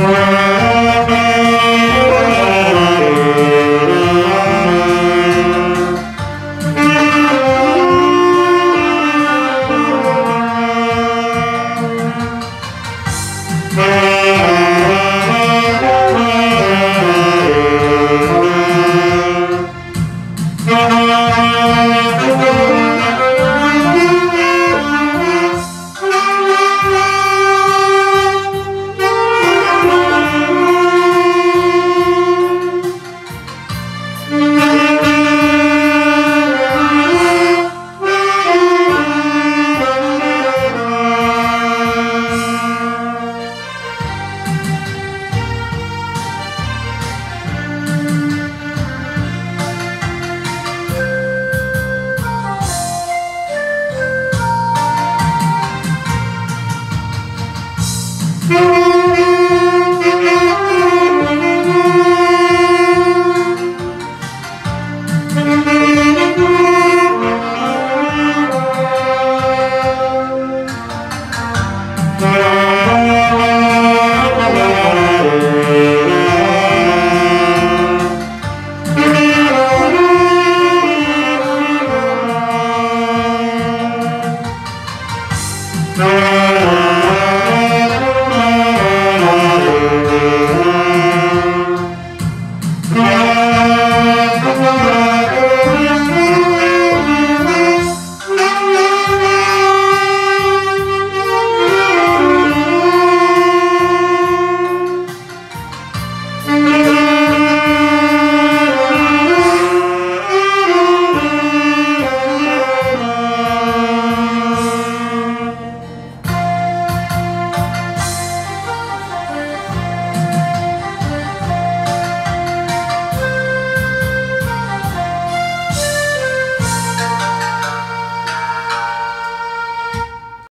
Thank.